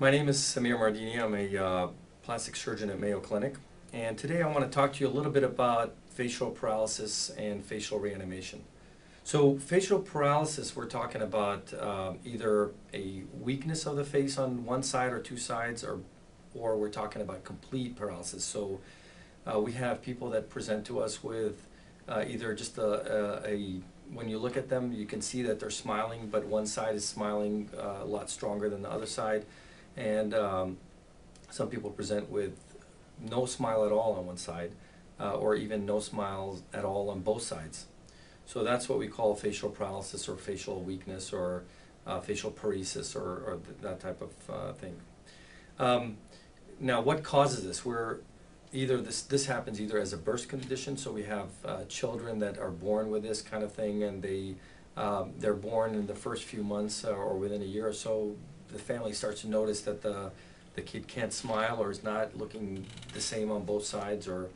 My name is Samir Mardini. I'm a uh, plastic surgeon at Mayo Clinic. And today I want to talk to you a little bit about facial paralysis and facial reanimation. So facial paralysis, we're talking about um, either a weakness of the face on one side or two sides, or, or we're talking about complete paralysis. So uh, we have people that present to us with uh, either just a, a, a, when you look at them, you can see that they're smiling, but one side is smiling uh, a lot stronger than the other side. And um, some people present with no smile at all on one side, uh, or even no smiles at all on both sides. So that's what we call facial paralysis or facial weakness or uh, facial paresis or, or th that type of uh, thing. Um, now, what causes this? We're either this this happens either as a birth condition, so we have uh, children that are born with this kind of thing, and they um, they're born in the first few months or within a year or so. The family starts to notice that the the kid can't smile or is not looking the same on both sides or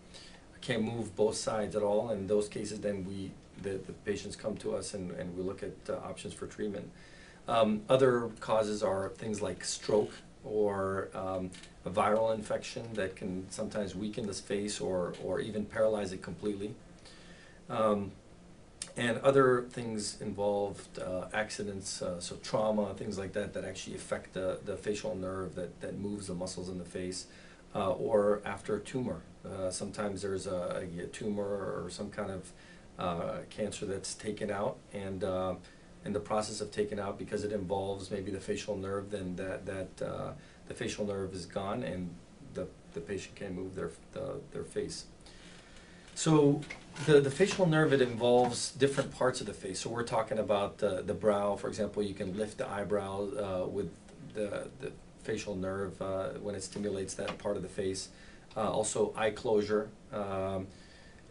can't move both sides at all. In those cases, then we the, the patients come to us and, and we look at uh, options for treatment. Um, other causes are things like stroke or um, a viral infection that can sometimes weaken the face or, or even paralyze it completely. Um, and other things involved uh, accidents, uh, so trauma, things like that, that actually affect the, the facial nerve that, that moves the muscles in the face, uh, or after a tumor. Uh, sometimes there's a, a, tumor or some kind of uh, cancer that's taken out, and uh, in the process of taking out, because it involves maybe the facial nerve, then that, that the facial nerve is gone and the, the patient can't move their, the, their face. So the, the facial nerve, it involves different parts of the face. So we're talking about the, the brow, for example, you can lift the eyebrow uh, with the, the facial nerve uh, when it stimulates that part of the face. Uh, also eye closure, um,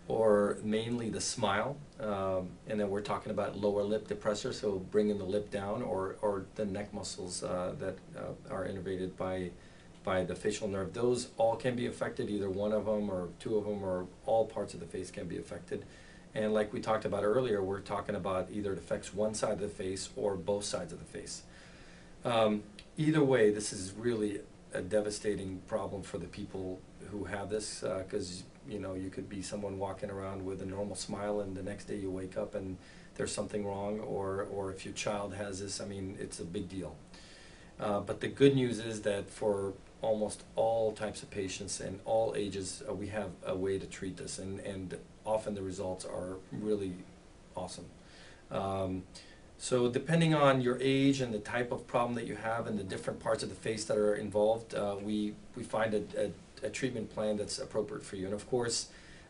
or mainly the smile. Um, and then we're talking about lower lip depressor, so bringing the lip down, or, or the neck muscles uh, that uh, are innervated by by the facial nerve. Those all can be affected, either one of them or two of them or all parts of the face can be affected. And like we talked about earlier, we're talking about either it affects one side of the face or both sides of the face. Um, either way, this is really a devastating problem for the people who have this because uh, you know you could be someone walking around with a normal smile and the next day you wake up and there's something wrong or or if your child has this I mean it's a big deal uh, but the good news is that for almost all types of patients and all ages, uh, we have a way to treat this, and, and often the results are really awesome. Um, so depending on your age and the type of problem that you have and the different parts of the face that are involved, uh, we, we find a, a, a, treatment plan that's appropriate for you. And of course,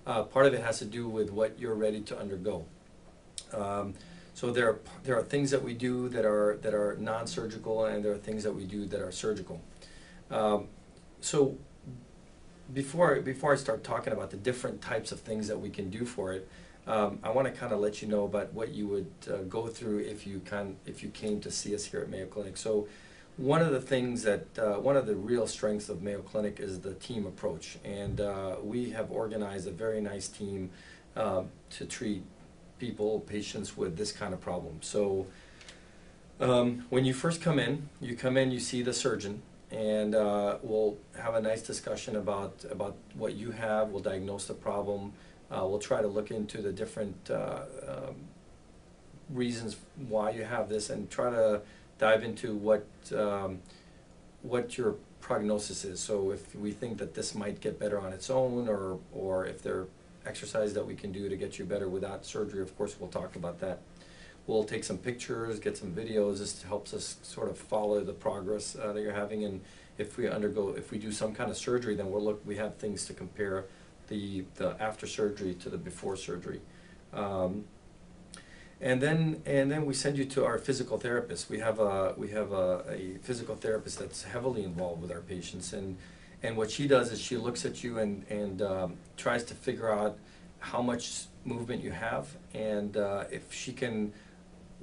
uh, part of it has to do with what you're ready to undergo. Um, so there are, there are things that we do that are, that are non-surgical and there are things that we do that are surgical. Um, so before, before I start talking about the different types of things that we can do for it, um, I want to kind of let you know about what you would uh, go through if you can, if you came to see us here at Mayo Clinic. So one of the things that, uh, one of the real strengths of Mayo Clinic is the team approach. And uh, we have organized a very nice team uh, to treat people, patients with this kind of problem. So um, when you first come in, you come in, you see the surgeon, and uh, we'll have a nice discussion about, about what you have. We'll diagnose the problem. Uh, we'll try to look into the different uh, um, reasons why you have this and try to dive into what, um, what your prognosis is. So if we think that this might get better on its own or, or if there are exercises that we can do to get you better without surgery, of course we'll talk about that. We'll take some pictures, get some videos. This helps us sort of follow the progress uh, that you're having. And if we undergo, if we do some kind of surgery, then we'll look. We have things to compare the the after surgery to the before surgery. Um, and then and then we send you to our physical therapist. We have a we have a, a physical therapist that's heavily involved with our patients, and and what she does is she looks at you and and um, tries to figure out how much movement you have, and uh, if she can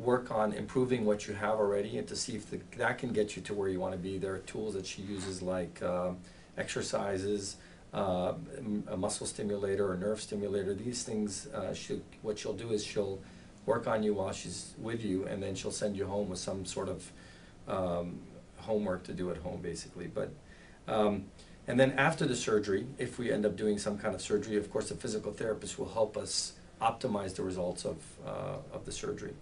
work on improving what you have already and to see if the, that can get you to where you want to be. There are tools that she uses like uh, exercises, uh, a muscle stimulator or nerve stimulator. These things, uh, she, what she'll do is she'll work on you while she's with you and then she'll send you home with some sort of um, homework to do at home, basically. But um, and then after the surgery, if we end up doing some kind of surgery, of course, the physical therapist will help us optimize the results of uh, of the surgery.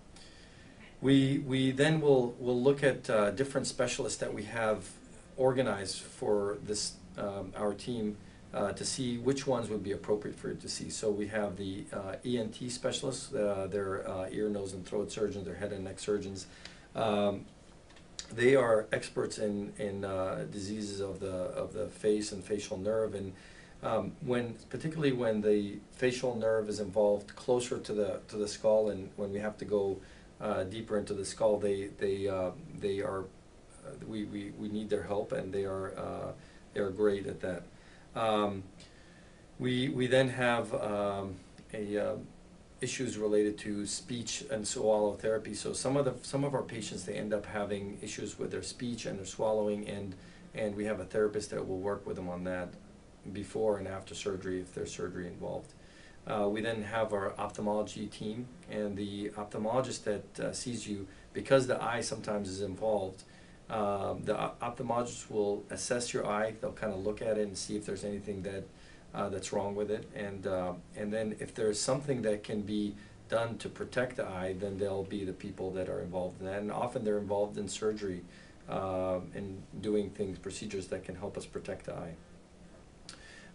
We we then will will look at uh, different specialists that we have organized for this um, our team uh, to see which ones would be appropriate for it to see. So we have the uh, ENT specialists, uh, they're uh, ear, nose, and throat surgeons, they're head and neck surgeons. Um, they are experts in, in uh, diseases of the, of the face and facial nerve. And um, when, particularly when the facial nerve is involved closer to the, to the skull and when we have to go uh, deeper into the skull, they, they, uh, they are, we, we, we need their help and they are, uh, they are great at that. Um, we, we then have um, a, uh, issues related to speech and swallow therapy. So some of the some of our patients they end up having issues with their speech and their swallowing, and and we have a therapist that will work with them on that before and after surgery if there's surgery involved. Uh, we then have our ophthalmology team, and the ophthalmologist that uh, sees you because the eye sometimes is involved. Um, the ophthalmologist will assess your eye. They'll kind of look at it and see if there's anything that uh, that's wrong with it. And, uh, and then if there's something that can be done to protect the eye, then they'll be the people that are involved in that. And often they're involved in surgery uh, and doing things, procedures that can help us protect the eye.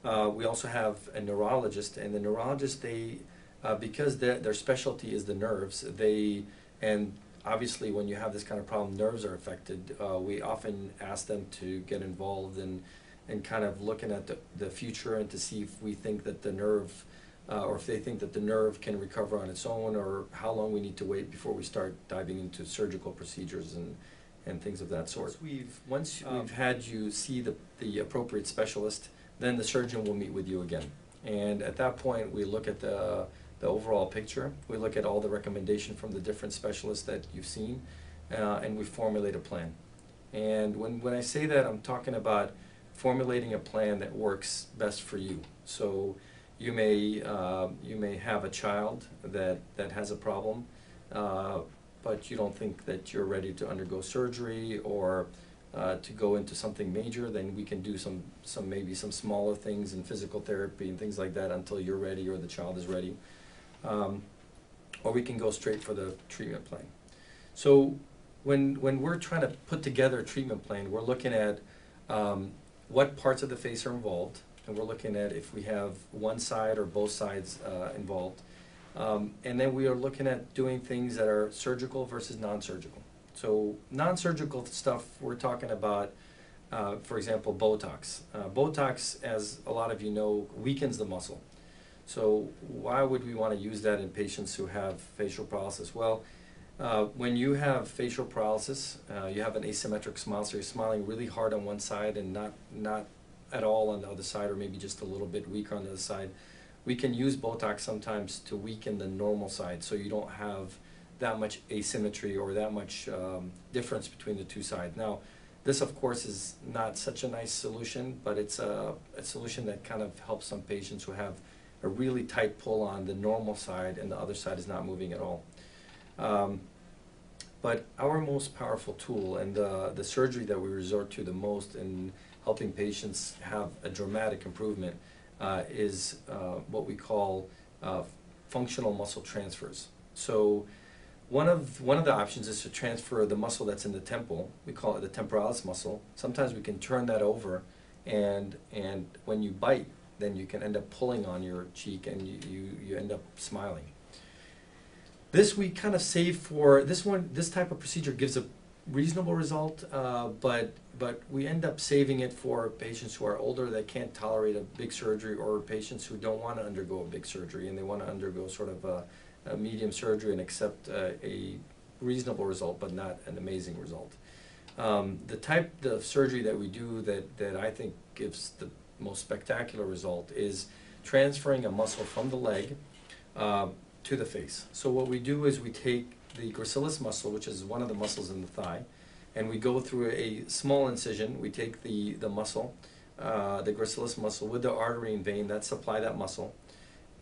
Uh, we also have a neurologist, and the neurologist, they, uh, because their, their specialty is the nerves, they, and obviously when you have this kind of problem, nerves are affected. Uh, we often ask them to get involved in and kind of looking at the, the future and to see if we think that the nerve, uh, or if they think that the nerve can recover on its own, or how long we need to wait before we start diving into surgical procedures and, and things of that sort. Once we've, once Um, we've had you see the, the appropriate specialist, then the surgeon will meet with you again. And at that point, we look at the, the overall picture. We look at all the recommendation from the different specialists that you've seen, uh, and we formulate a plan. And when, when I say that, I'm talking about formulating a plan that works best for you. So you may, uh, you may have a child that, that has a problem, uh, but you don't think that you're ready to undergo surgery or uh, to go into something major, then we can do some, some maybe some smaller things in physical therapy and things like that until you're ready or the child is ready. Um, or we can go straight for the treatment plan. So when, when we're trying to put together a treatment plan, we're looking at um, what parts of the face are involved, and we're looking at if we have one side or both sides uh, involved. Um, and then we are looking at doing things that are surgical versus non-surgical. So non-surgical stuff, we're talking about, uh, for example, Botox. Uh, Botox, as a lot of you know, weakens the muscle. So why would we want to use that in patients who have facial paralysis? Well, uh, when you have facial paralysis, uh, you have an asymmetric smile, so you're smiling really hard on one side and not not at all on the other side, or maybe just a little bit weaker on the other side. We can use Botox sometimes to weaken the normal side, so you don't have that much asymmetry or that much um, difference between the two sides. Now, this of course is not such a nice solution, but it's a, a solution that kind of helps some patients who have a really tight pull on the normal side and the other side is not moving at all. Um, but our most powerful tool and the surgery that we resort to the most in helping patients have a dramatic improvement uh, is uh, what we call uh, functional muscle transfers. So one of, one of the options is to transfer the muscle that's in the temple. We call it the temporalis muscle. Sometimes we can turn that over and, and when you bite, then you can end up pulling on your cheek and you, you, you end up smiling. This we kind of save for this one. This type of procedure gives a reasonable result, uh, but but we end up saving it for patients who are older that can't tolerate a big surgery, or patients who don't want to undergo a big surgery and they want to undergo sort of a, a medium surgery and accept uh, a reasonable result, but not an amazing result. Um, the type of surgery that we do that that I think gives the most spectacular result is transferring a muscle from the leg. Uh, to the face. So what we do is we take the gracilis muscle, which is one of the muscles in the thigh, and we go through a small incision. We take the, the muscle, uh, the gracilis muscle, with the artery and vein that supply that muscle,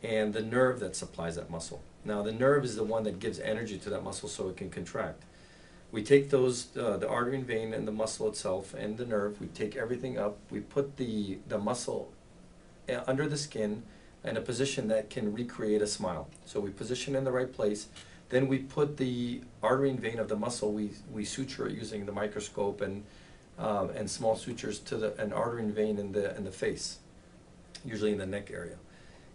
and the nerve that supplies that muscle. Now the nerve is the one that gives energy to that muscle so it can contract. We take those, uh, the artery and vein and the muscle itself and the nerve, we take everything up, we put the, the muscle uh, under the skin in a position that can recreate a smile. So we position in the right place, then we put the artery and vein of the muscle, we, we suture it using the microscope and, um, and small sutures to the, an artery and vein in the, in the face, usually in the neck area.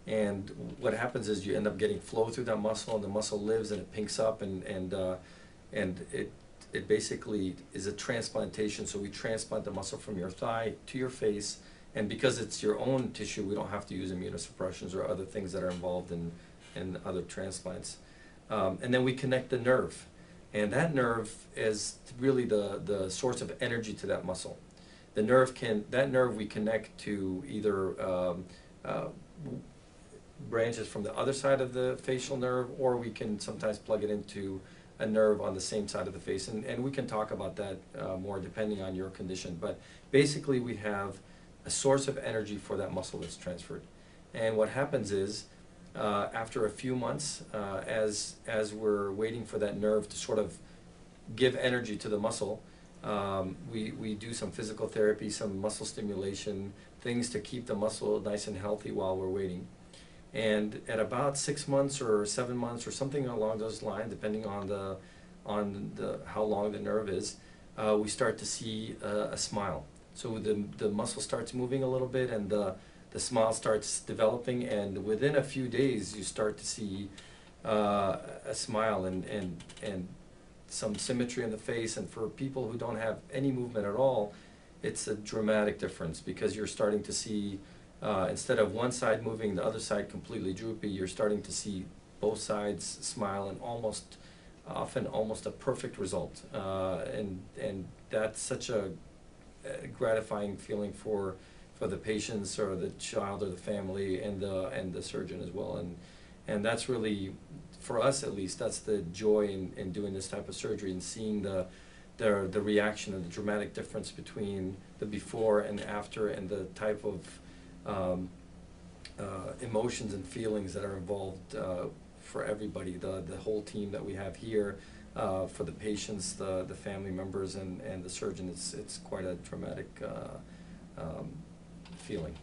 And what happens is you end up getting flow through that muscle, and the muscle lives and it pinks up, and and uh, and it it basically is a transplantation. So we transplant the muscle from your thigh to your face, and because it's your own tissue, we don't have to use immunosuppressions or other things that are involved in in other transplants. Um, and then we connect the nerve, and that nerve is really the the source of energy to that muscle. The nerve can that nerve we connect to either um, uh, branches from the other side of the facial nerve, or we can sometimes plug it into a nerve on the same side of the face. And, and we can talk about that uh, more depending on your condition. But basically, we have a source of energy for that muscle that's transferred. And what happens is, uh, after a few months, uh, as, as we're waiting for that nerve to sort of give energy to the muscle, um, we, we do some physical therapy, some muscle stimulation, things to keep the muscle nice and healthy while we're waiting. And at about six months or seven months or something along those lines, depending on the on the how long the nerve is, uh, we start to see a, a smile. So the the muscle starts moving a little bit, and the the smile starts developing. And within a few days, you start to see uh, a smile and and and some symmetry in the face. And for people who don't have any movement at all, it's a dramatic difference because you're starting to see uh, instead of one side moving, the other side completely droopy, you're starting to see both sides smile and almost, often almost a perfect result. Uh, and, and that's such a, gratifying feeling for, for the patients or the child or the family and the, and the surgeon as well. And, and that's really, for us at least, that's the joy in, in doing this type of surgery and seeing the, the, the reaction and the dramatic difference between the before and after and the type of um, uh, emotions and feelings that are involved uh, for everybody, the, the whole team that we have here, uh, for the patients, the, the family members, and, and the surgeon. It's, it's quite a traumatic uh, um, feeling.